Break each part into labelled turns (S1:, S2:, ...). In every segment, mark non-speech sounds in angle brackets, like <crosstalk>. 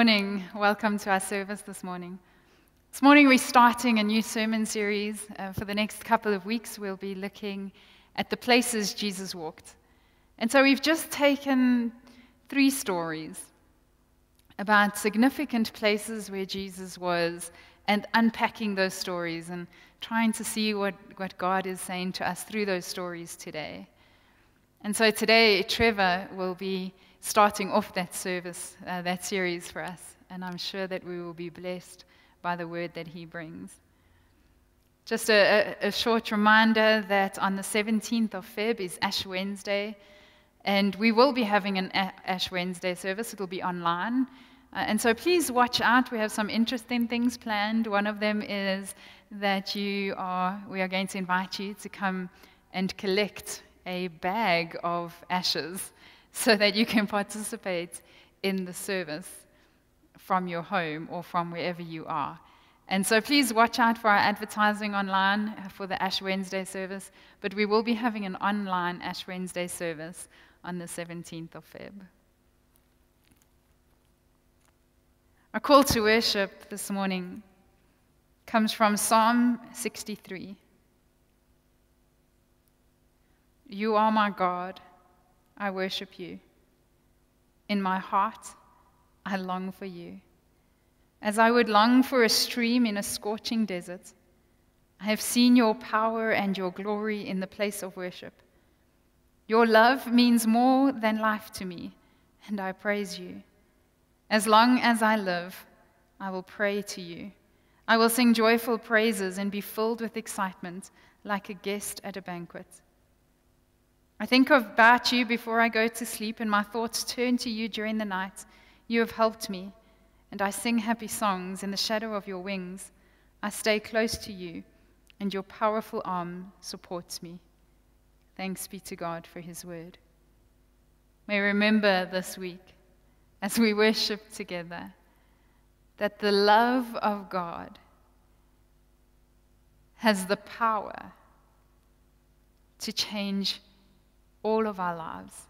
S1: morning. Welcome to our service this morning. This morning, we're starting a new sermon series. Uh, for the next couple of weeks, we'll be looking at the places Jesus walked. And so, we've just taken three stories about significant places where Jesus was and unpacking those stories and trying to see what, what God is saying to us through those stories today. And so, today, Trevor will be starting off that service, uh, that series for us. And I'm sure that we will be blessed by the word that he brings. Just a, a, a short reminder that on the 17th of Feb is Ash Wednesday, and we will be having an Ash Wednesday service. It'll be online. Uh, and so please watch out. We have some interesting things planned. One of them is that you are, we are going to invite you to come and collect a bag of ashes <laughs> so that you can participate in the service from your home or from wherever you are. And so please watch out for our advertising online for the Ash Wednesday service, but we will be having an online Ash Wednesday service on the 17th of Feb. Our call to worship this morning comes from Psalm 63. You are my God. I worship you. In my heart, I long for you. As I would long for a stream in a scorching desert, I have seen your power and your glory in the place of worship. Your love means more than life to me, and I praise you. As long as I live, I will pray to you. I will sing joyful praises and be filled with excitement like a guest at a banquet. I think about you before I go to sleep, and my thoughts turn to you during the night. You have helped me, and I sing happy songs in the shadow of your wings. I stay close to you, and your powerful arm supports me. Thanks be to God for his word. May remember this week, as we worship together, that the love of God has the power to change all of our lives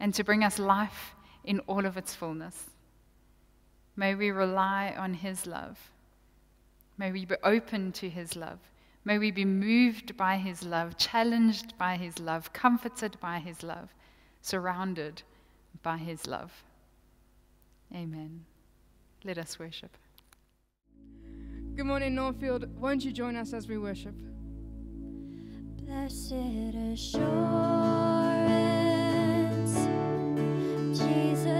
S1: and to bring us life in all of its fullness. May we rely on His love. May we be open to His love. May we be moved by His love, challenged by His love, comforted by His love, surrounded by His love. Amen. Let us worship.
S2: Good morning, Northfield. Won't you join us as we worship? Blessed assurance, Jesus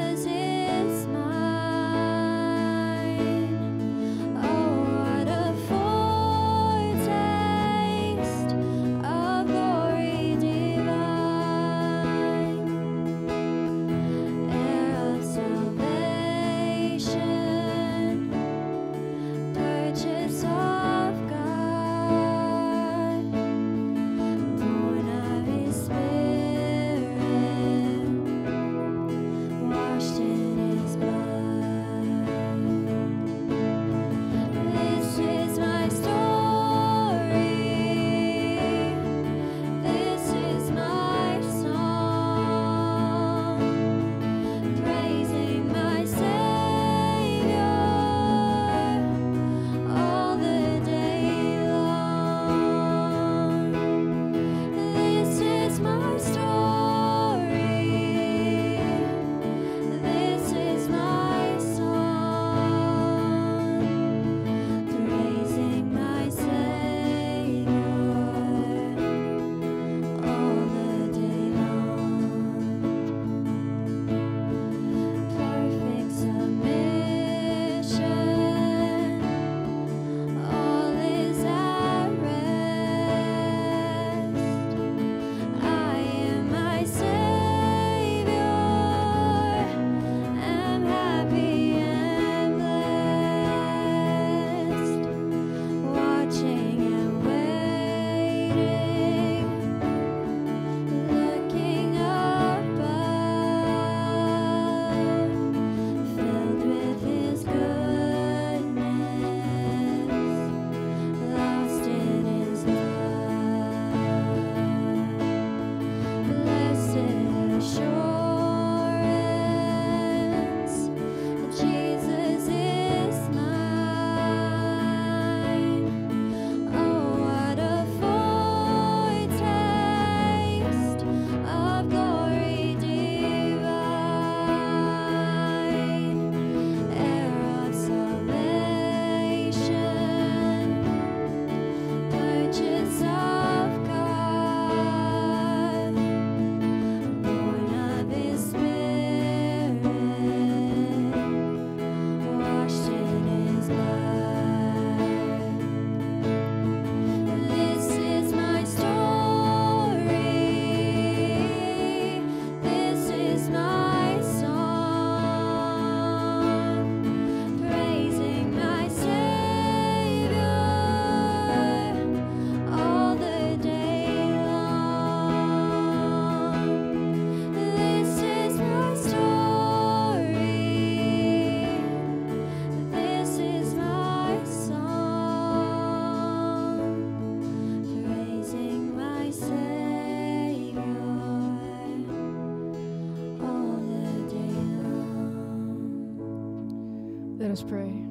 S2: Us pray.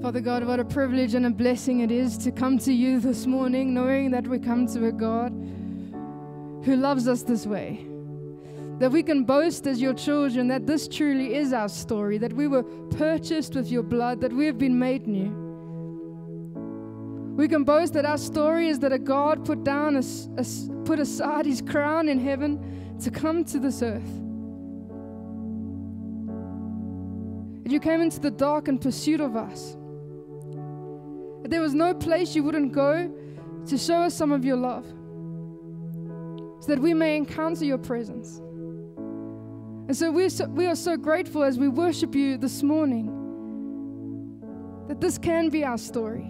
S2: Father God, what a privilege and a blessing it is to come to you this morning, knowing that we come to a God who loves us this way. That we can boast as your children that this truly is our story, that we were purchased with your blood, that we have been made new. We can boast that our story is that a God put down, a, a, put aside his crown in heaven to come to this earth. And you came into the dark in pursuit of us. That There was no place you wouldn't go to show us some of your love so that we may encounter your presence. And so, we're so we are so grateful as we worship you this morning that this can be our story.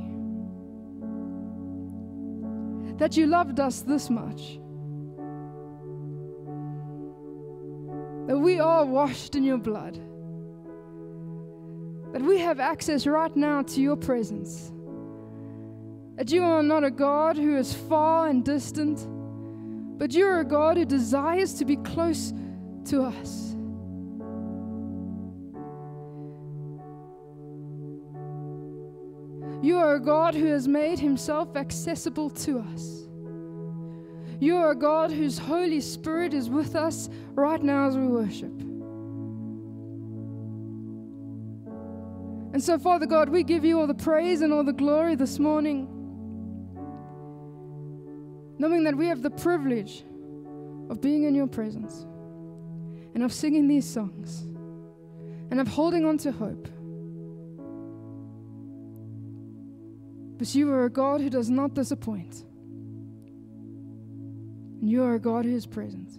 S2: That you loved us this much. That we are washed in your blood. That we have access right now to your presence. That you are not a God who is far and distant, but you are a God who desires to be close to us. You are a God who has made himself accessible to us. You are a God whose Holy Spirit is with us right now as we worship. And so, Father God, we give you all the praise and all the glory this morning knowing that we have the privilege of being in your presence and of singing these songs and of holding on to hope. But you are a God who does not disappoint, and you are a God who is present.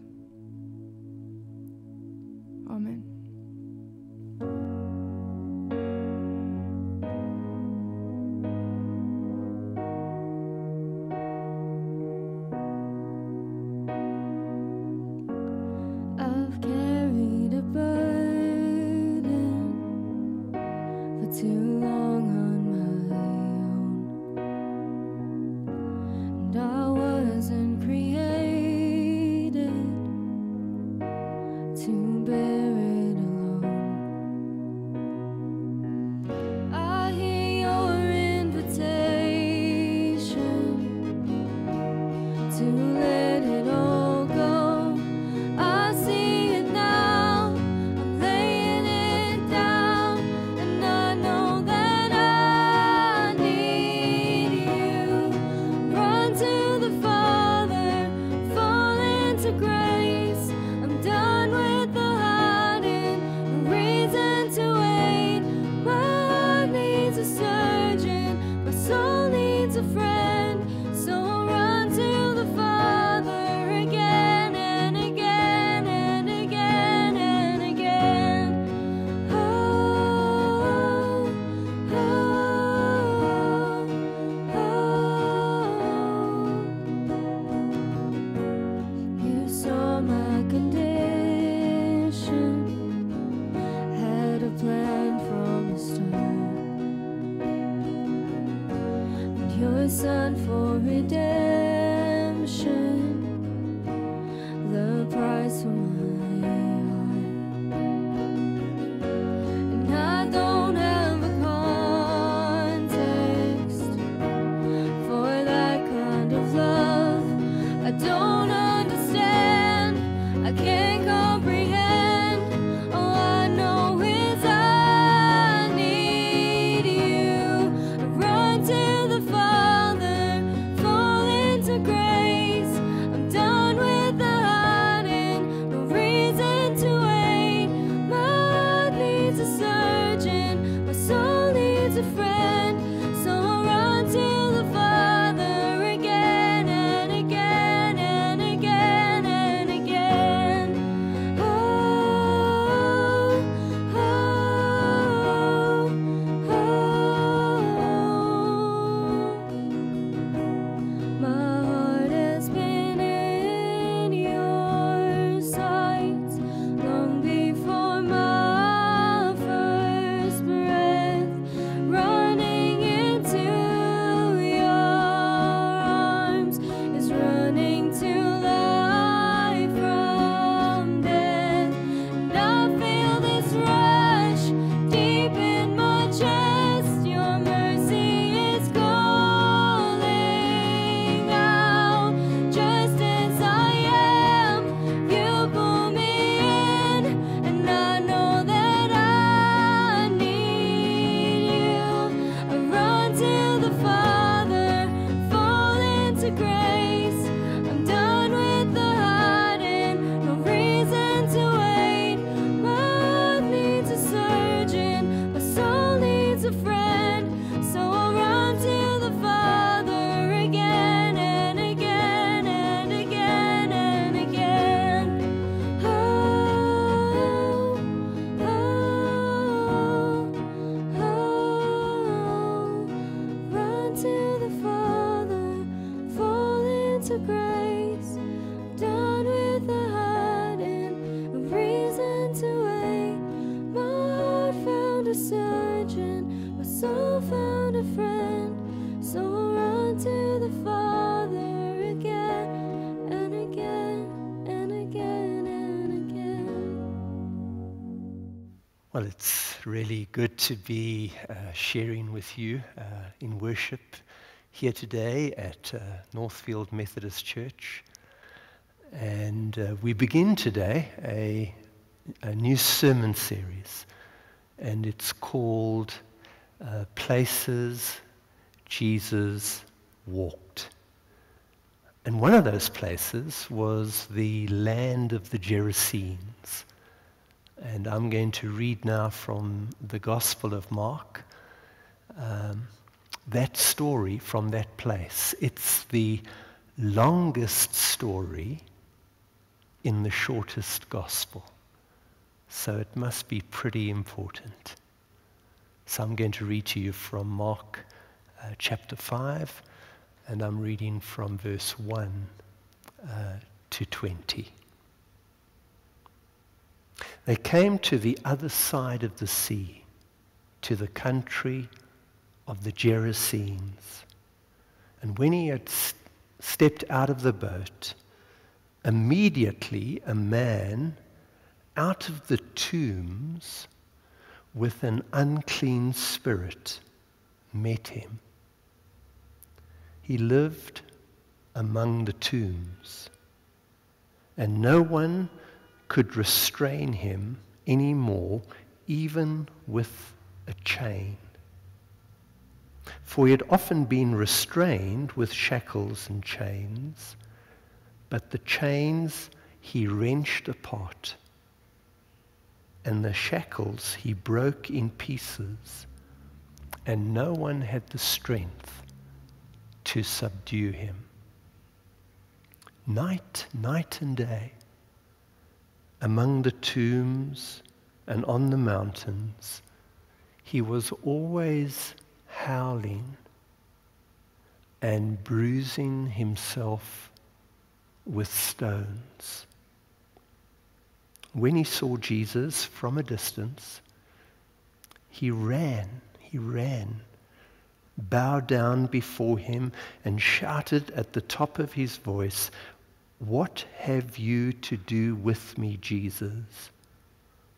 S3: Really good to be uh, sharing with you uh, in worship here today at uh, Northfield Methodist Church. And uh, we begin today a, a, new sermon series, and it's called uh, Places Jesus Walked. And one of those places was the land of the Gerasenes. And I'm going to read now from the Gospel of Mark um, that story from that place. It's the longest story in the shortest Gospel. So it must be pretty important. So I'm going to read to you from Mark uh, chapter 5, and I'm reading from verse 1 uh, to 20. They came to the other side of the sea, to the country of the Gerasenes. And when he had stepped out of the boat, immediately a man out of the tombs with an unclean spirit met him. He lived among the tombs, and no one could restrain him anymore, even with a chain. For he had often been restrained with shackles and chains, but the chains he wrenched apart, and the shackles he broke in pieces, and no one had the strength to subdue him. Night, night and day, among the tombs and on the mountains, he was always howling and bruising himself with stones. When he saw Jesus from a distance, he ran, he ran, bowed down before him, and shouted at the top of his voice, what have you to do with me, Jesus,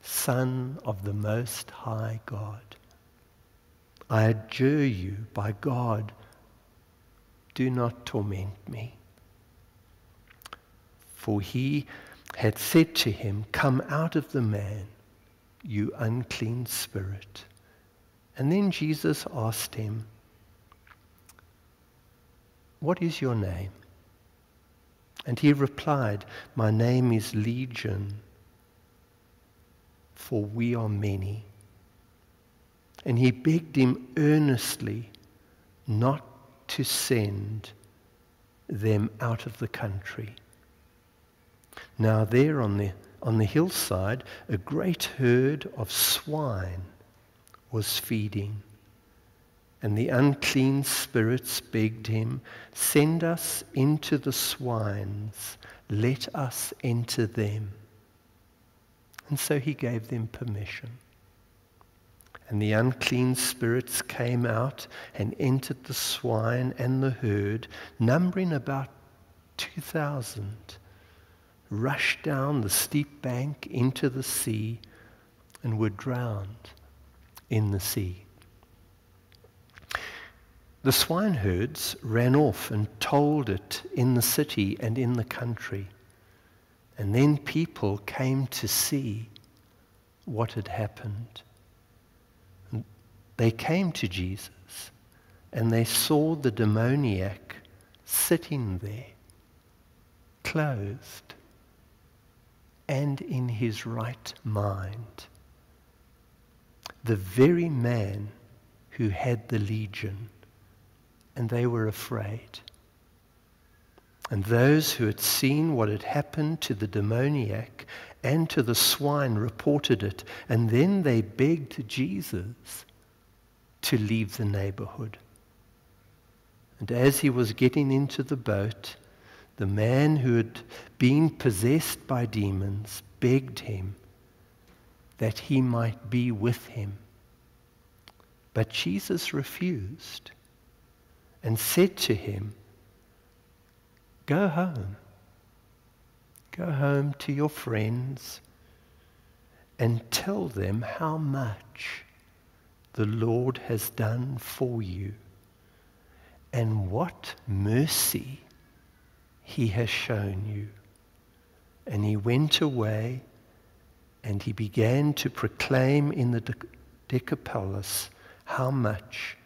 S3: Son of the Most High God? I adjure you by God, do not torment me. For he had said to him, Come out of the man, you unclean spirit. And then Jesus asked him, What is your name? And he replied, My name is Legion, for we are many. And he begged him earnestly not to send them out of the country. Now, there on the, on the hillside, a great herd of swine was feeding. And the unclean spirits begged him, Send us into the swines, let us enter them. And so he gave them permission. And the unclean spirits came out and entered the swine and the herd, numbering about 2,000, rushed down the steep bank into the sea and were drowned in the sea. The swineherds ran off and told it in the city and in the country. And then people came to see what had happened. And they came to Jesus and they saw the demoniac sitting there, clothed and in his right mind. The very man who had the legion and they were afraid. And those who had seen what had happened to the demoniac and to the swine reported it, and then they begged Jesus to leave the neighborhood. And as he was getting into the boat, the man who had been possessed by demons begged him that he might be with him. But Jesus refused and said to him, Go home. Go home to your friends and tell them how much the Lord has done for you and what mercy he has shown you. And he went away and he began to proclaim in the Decapolis how much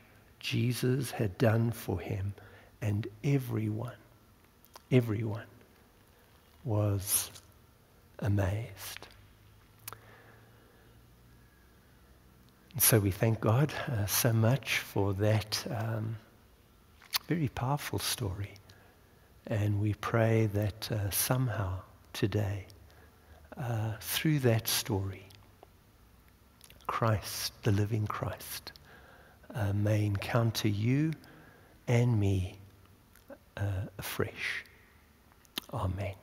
S3: Jesus had done for him. And everyone, everyone was amazed. And so we thank God uh, so much for that um, very powerful story. And we pray that uh, somehow today, uh, through that story, Christ, the living Christ, uh, may encounter you and me uh, afresh. Amen.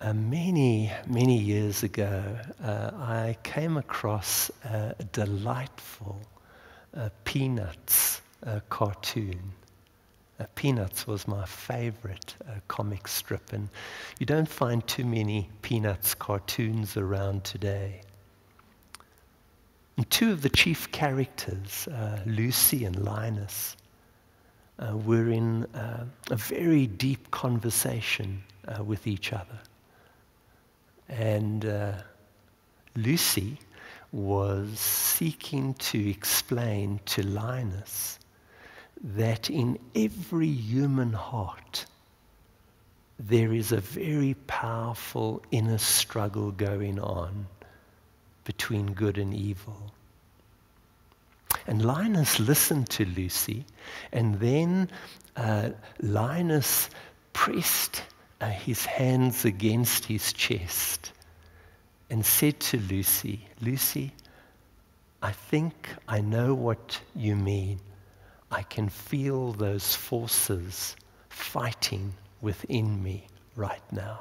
S3: Uh, many, many years ago, uh, I came across a delightful uh, Peanuts uh, cartoon. Uh, Peanuts was my favorite uh, comic strip, and you don't find too many Peanuts cartoons around today. And two of the chief characters, uh, Lucy and Linus, uh, were in uh, a very deep conversation with each other. And uh, Lucy was seeking to explain to Linus that in every human heart there is a very powerful inner struggle going on between good and evil. And Linus listened to Lucy, and then uh, Linus pressed uh, his hands against his chest and said to Lucy, Lucy, I think I know what you mean. I can feel those forces fighting within me right now.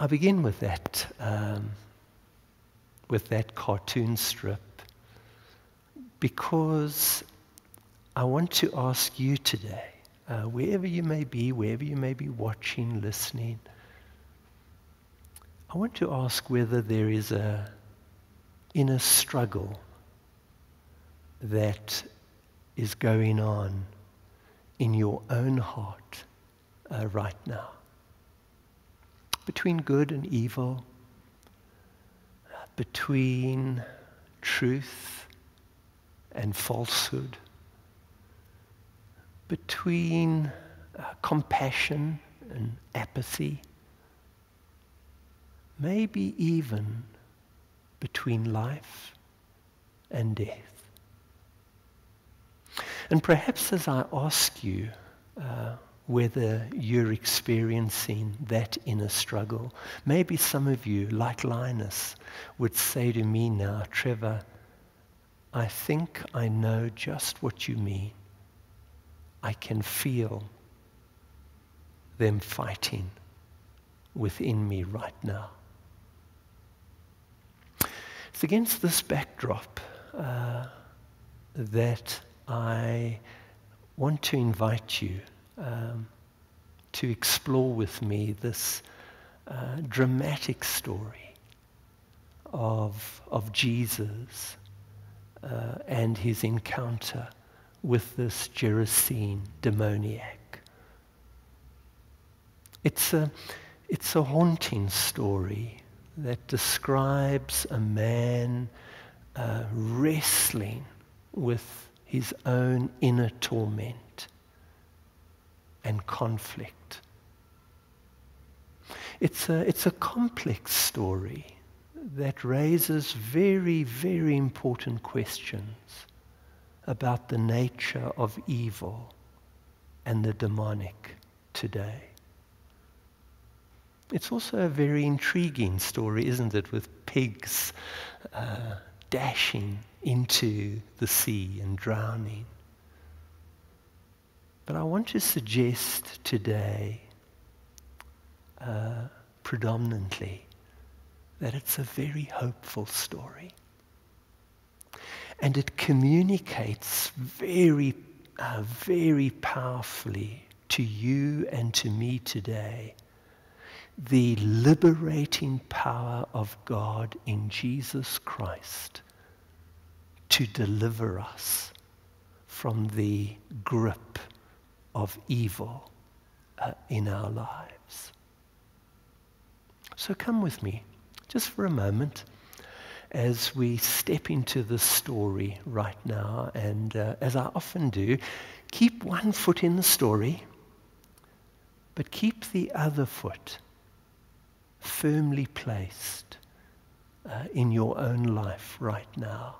S3: I begin with that, um, with that cartoon strip because I want to ask you today uh, wherever you may be, wherever you may be watching, listening, I want to ask whether there is a inner struggle that is going on in your own heart uh, right now between good and evil, between truth and falsehood between uh, compassion and apathy, maybe even between life and death. And perhaps as I ask you uh, whether you're experiencing that inner struggle, maybe some of you, like Linus, would say to me now, Trevor, I think I know just what you mean. I can feel them fighting within me right now. It's against this backdrop uh, that I want to invite you um, to explore with me this uh, dramatic story of, of Jesus uh, and his encounter with this Gerasene demoniac. It's a, it's a haunting story that describes a man uh, wrestling with his own inner torment and conflict. It's a, it's a complex story that raises very, very important questions about the nature of evil and the demonic today. It's also a very intriguing story, isn't it, with pigs uh, dashing into the sea and drowning. But I want to suggest today, uh, predominantly, that it's a very hopeful story. And it communicates very, uh, very powerfully to you and to me today the liberating power of God in Jesus Christ to deliver us from the grip of evil uh, in our lives. So come with me just for a moment as we step into the story right now. And uh, as I often do, keep one foot in the story, but keep the other foot firmly placed uh, in your own life right now.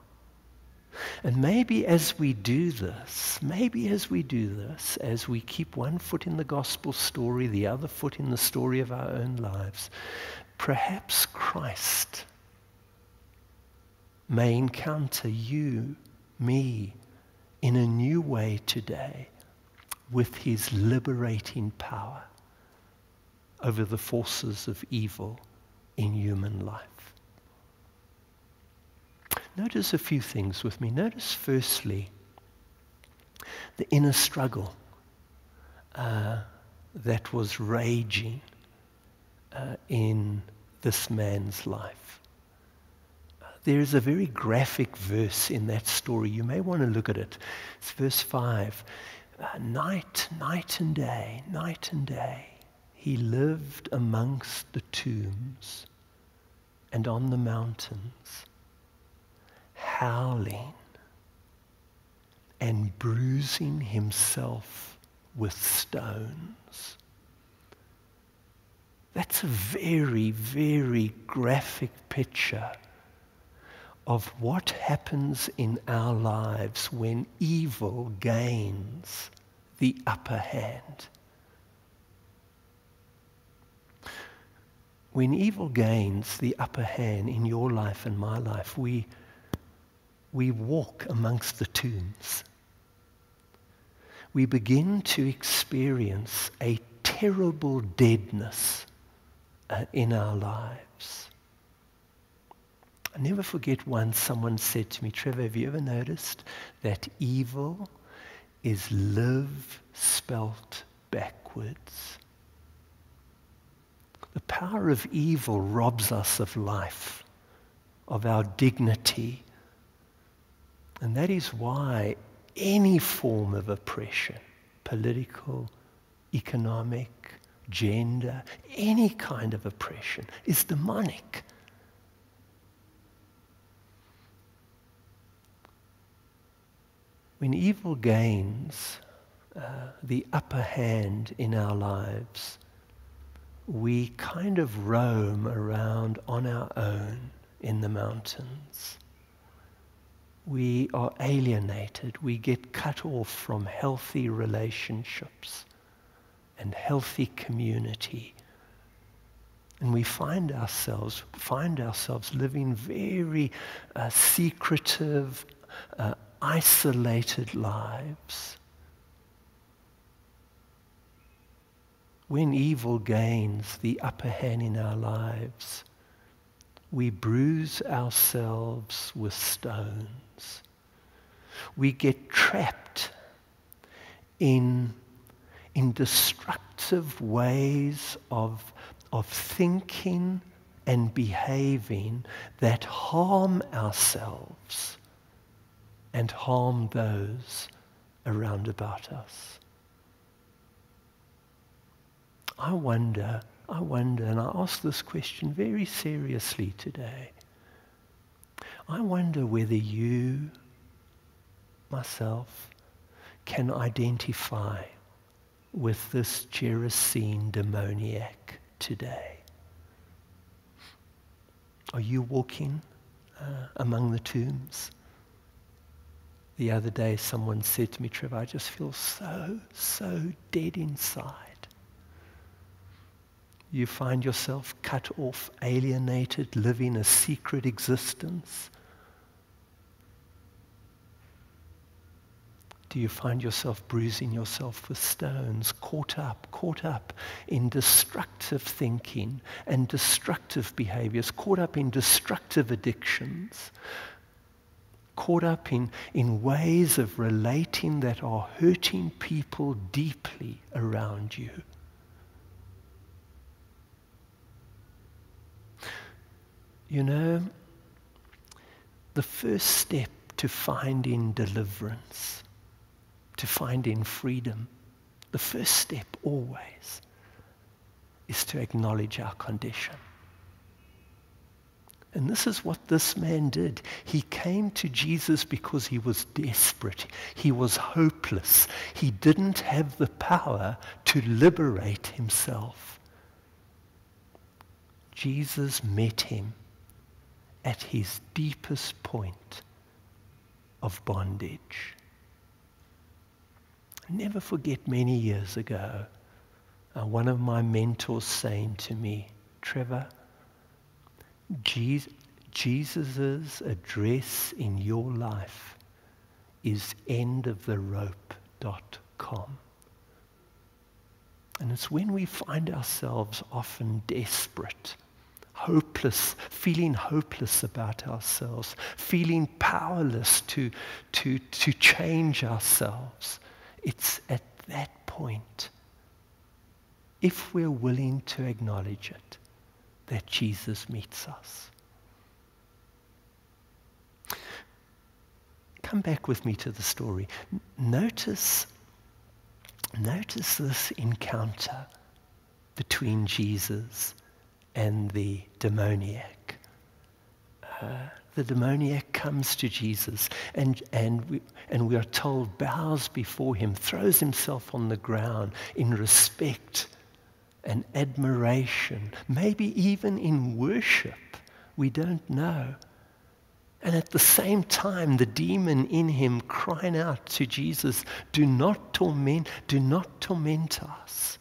S3: And maybe as we do this, maybe as we do this, as we keep one foot in the gospel story, the other foot in the story of our own lives, perhaps Christ may encounter you, me, in a new way today with his liberating power over the forces of evil in human life. Notice a few things with me. Notice, firstly, the inner struggle uh, that was raging uh, in this man's life. There is a very graphic verse in that story. You may want to look at it. It's verse 5. Uh, night, night and day, night and day, he lived amongst the tombs and on the mountains, howling and bruising himself with stones. That's a very, very graphic picture of what happens in our lives when evil gains the upper hand. When evil gains the upper hand in your life and my life, we, we walk amongst the tombs. We begin to experience a terrible deadness uh, in our lives. I never forget once someone said to me, Trevor, have you ever noticed that evil is live spelt backwards? The power of evil robs us of life, of our dignity. And that is why any form of oppression, political, economic, gender, any kind of oppression, is demonic. When evil gains uh, the upper hand in our lives, we kind of roam around on our own in the mountains. We are alienated. We get cut off from healthy relationships and healthy community. And we find ourselves, find ourselves living very uh, secretive, uh, isolated lives. When evil gains the upper hand in our lives, we bruise ourselves with stones. We get trapped in, in destructive ways of, of thinking and behaving that harm ourselves and harm those around about us. I wonder, I wonder, and I ask this question very seriously today. I wonder whether you, myself, can identify with this Gerasene demoniac today. Are you walking uh, among the tombs? The other day, someone said to me, Trevor, I just feel so, so dead inside. You find yourself cut off, alienated, living a secret existence. Do you find yourself bruising yourself with stones, caught up, caught up in destructive thinking and destructive behaviors, caught up in destructive addictions? caught up in, in ways of relating that are hurting people deeply around you. You know, the first step to finding deliverance, to finding freedom, the first step always is to acknowledge our condition. And this is what this man did. He came to Jesus because he was desperate. He was hopeless. He didn't have the power to liberate himself. Jesus met him at his deepest point of bondage. Never forget many years ago, uh, one of my mentors saying to me, Trevor, Jesus' address in your life is endoftherope.com. And it's when we find ourselves often desperate, hopeless, feeling hopeless about ourselves, feeling powerless to, to, to change ourselves. It's at that point, if we're willing to acknowledge it, that Jesus meets us. Come back with me to the story. Notice, notice this encounter between Jesus and the demoniac. Uh, the demoniac comes to Jesus and, and, we, and we are told bows before him, throws himself on the ground in respect and admiration, maybe even in worship. We don't know. And at the same time, the demon in him crying out to Jesus, do not torment, do not torment us.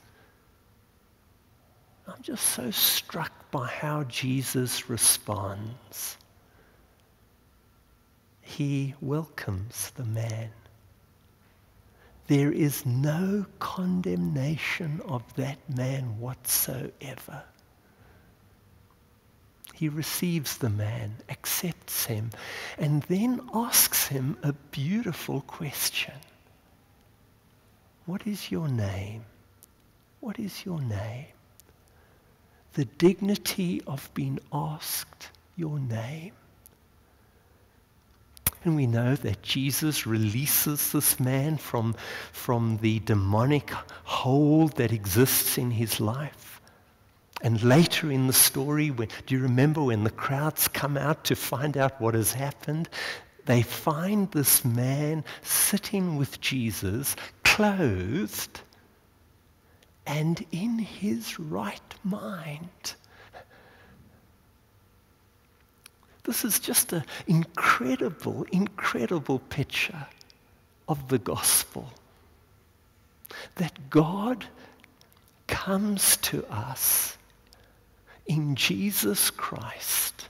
S3: I'm just so struck by how Jesus responds. He welcomes the man there is no condemnation of that man whatsoever. He receives the man, accepts him, and then asks him a beautiful question. What is your name? What is your name? The dignity of being asked your name and we know that Jesus releases this man from, from the demonic hold that exists in his life. And later in the story, when, do you remember when the crowds come out to find out what has happened? They find this man sitting with Jesus, clothed and in his right mind. This is just an incredible, incredible picture of the gospel. That God comes to us in Jesus Christ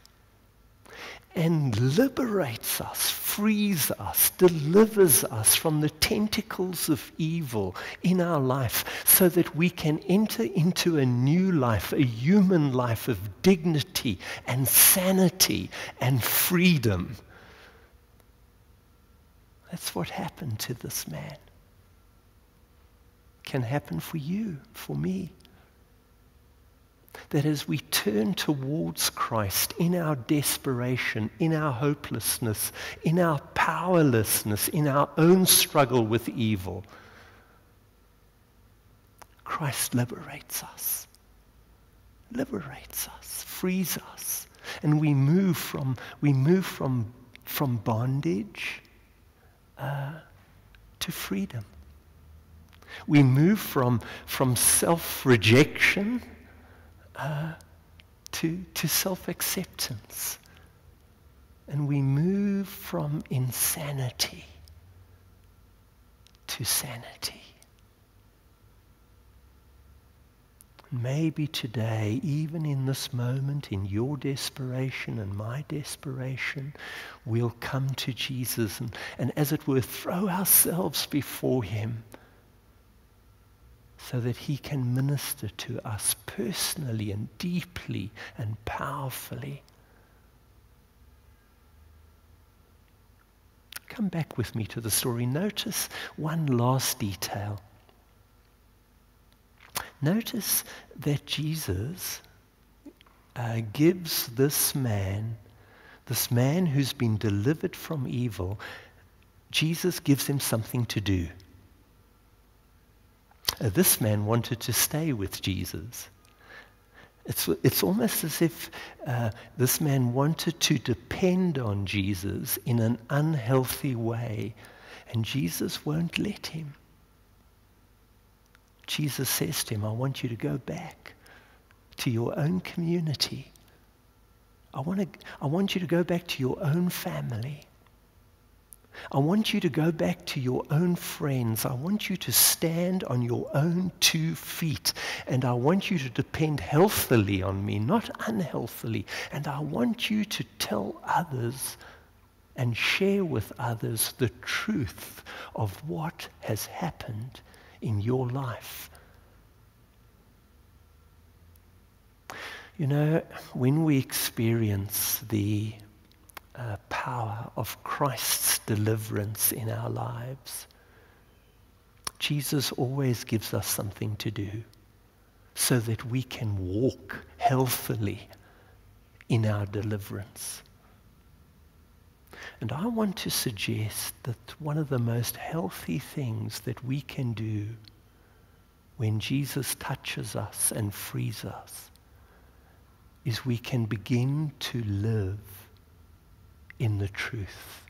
S3: and liberates us, frees us, delivers us from the tentacles of evil in our life so that we can enter into a new life, a human life of dignity and sanity and freedom. That's what happened to this man. Can happen for you, for me that as we turn towards Christ in our desperation, in our hopelessness, in our powerlessness, in our own struggle with evil, Christ liberates us, liberates us, frees us, and we move from, we move from, from bondage uh, to freedom. We move from, from self-rejection uh, to, to self acceptance. And we move from insanity to sanity. Maybe today, even in this moment, in your desperation and my desperation, we'll come to Jesus and, and as it were, throw ourselves before him so that he can minister to us personally and deeply and powerfully. Come back with me to the story. Notice one last detail. Notice that Jesus uh, gives this man, this man who's been delivered from evil, Jesus gives him something to do. Uh, this man wanted to stay with Jesus. It's, it's almost as if uh, this man wanted to depend on Jesus in an unhealthy way, and Jesus won't let him. Jesus says to him, I want you to go back to your own community. I want, to, I want you to go back to your own family. I want you to go back to your own friends. I want you to stand on your own two feet. And I want you to depend healthily on me, not unhealthily. And I want you to tell others and share with others the truth of what has happened in your life. You know, when we experience the uh, power of Christ's deliverance in our lives, Jesus always gives us something to do so that we can walk healthily in our deliverance. And I want to suggest that one of the most healthy things that we can do when Jesus touches us and frees us is we can begin to live in the truth.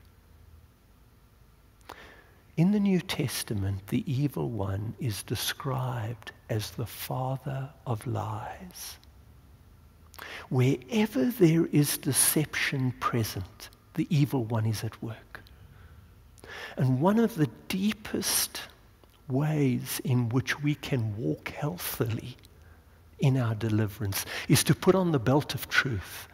S3: In the New Testament, the evil one is described as the father of lies. Wherever there is deception present, the evil one is at work. And one of the deepest ways in which we can walk healthily in our deliverance is to put on the belt of truth,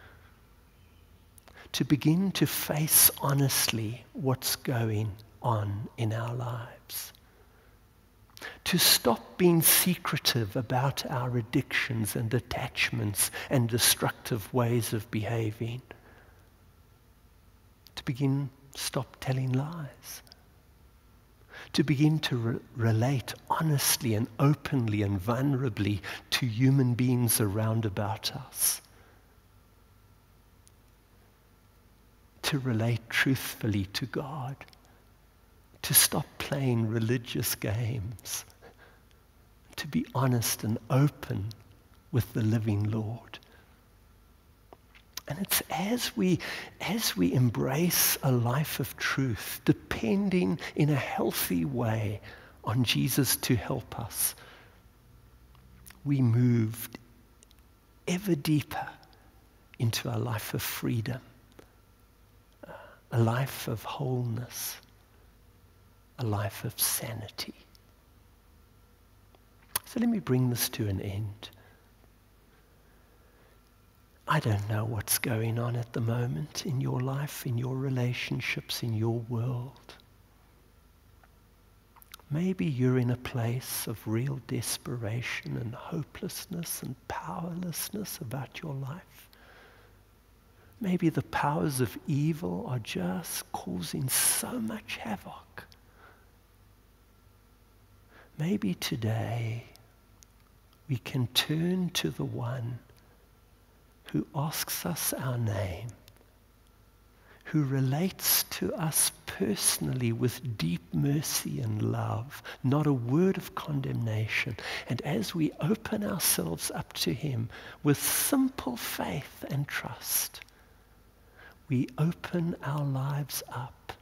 S3: to begin to face honestly what's going on in our lives, to stop being secretive about our addictions and attachments and destructive ways of behaving. To begin stop telling lies, to begin to re- relate honestly and openly and vulnerably to human beings around about us, to relate truthfully to God, to stop playing religious games, to be honest and open with the living Lord. And it's as we, as we embrace a life of truth, depending in a healthy way on Jesus to help us, we move ever deeper into a life of freedom, a life of wholeness, a life of sanity. So let me bring this to an end. I don't know what's going on at the moment in your life, in your relationships, in your world. Maybe you're in a place of real desperation and hopelessness and powerlessness about your life. Maybe the powers of evil are just causing so much havoc. Maybe today we can turn to the one who asks us our name, who relates to us personally with deep mercy and love, not a word of condemnation. And as we open ourselves up to him with simple faith and trust, we open our lives up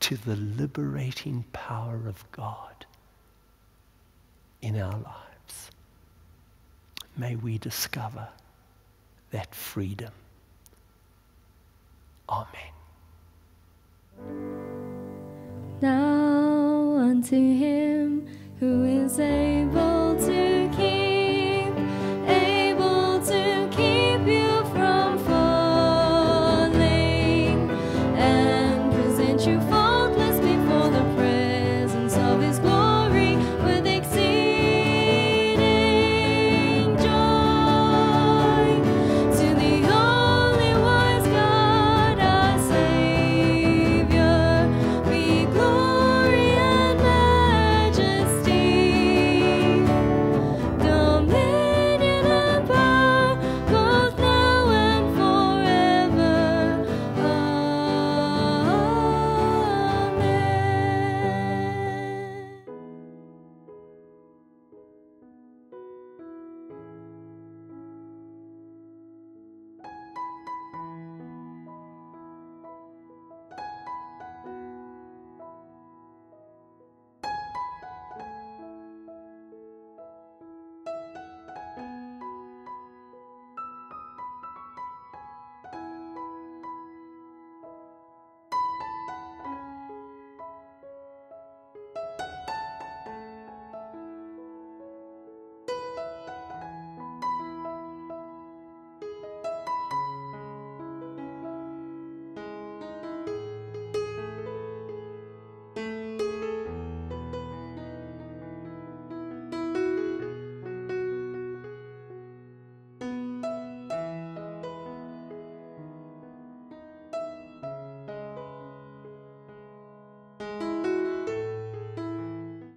S3: to the liberating power of God in our lives. May we discover that freedom. Amen.
S4: Now unto him who is able